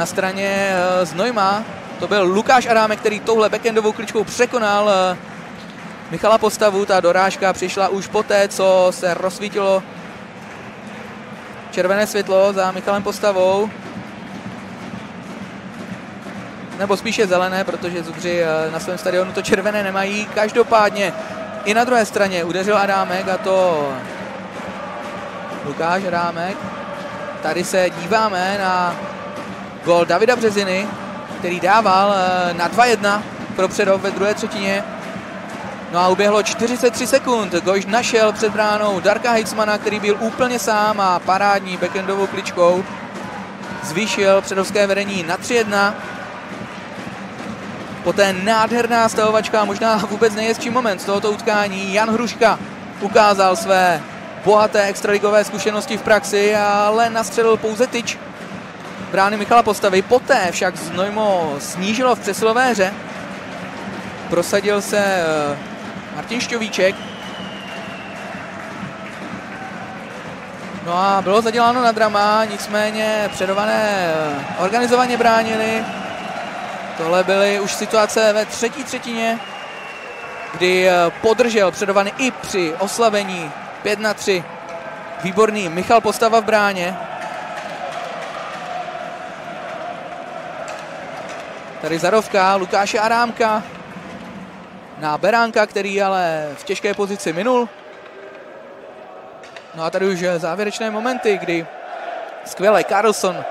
na straně uh, Znojma. To byl Lukáš Arámek, který touhle backendovou kličkou překonal uh, Michala Postavu. Ta dorážka přišla už poté, co se rozsvítilo červené světlo za Michalem Postavou. Nebo spíše zelené, protože Zubři na svém stadionu to červené nemají. Každopádně i na druhé straně udeřil Adámek a to Lukáš Adámek. Tady se díváme na gol Davida Březiny, který dával na 2-1 pro Předov ve druhé třetině. No a uběhlo 43 sekund. Gojš našel před bránou Darka Heitzmana, který byl úplně sám a parádní backendovou kličkou zvýšil předovské vedení na 3-1. Poté nádherná stavovačka, možná vůbec nejhezčí moment z tohoto utkání. Jan Hruška ukázal své bohaté extraligové zkušenosti v praxi, ale nastřelil pouze tyč brány Michala Postavy. Poté však Znojmo snížilo v přesilové hře. Prosadil se eh, Martin Šťovíček. No a bylo zaděláno na drama, nicméně předované eh, organizovaně bránili. Tohle byly už situace ve třetí třetině, kdy eh, podržel předovaný i při oslavení 5 na 3. Výborný Michal Postava v bráně. Tady Zarovka, Lukáše Arámka na Beránka, který ale v těžké pozici minul. No a tady už závěrečné momenty, kdy skvěle Carlson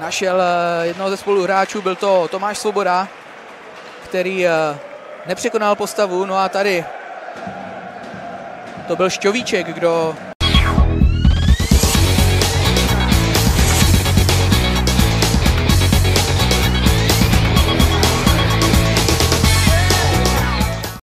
našel eh, jednoho ze spoluhráčů, byl to Tomáš Svoboda, který eh, nepřekonal postavu, no a tady to byl Šťovíček, kdo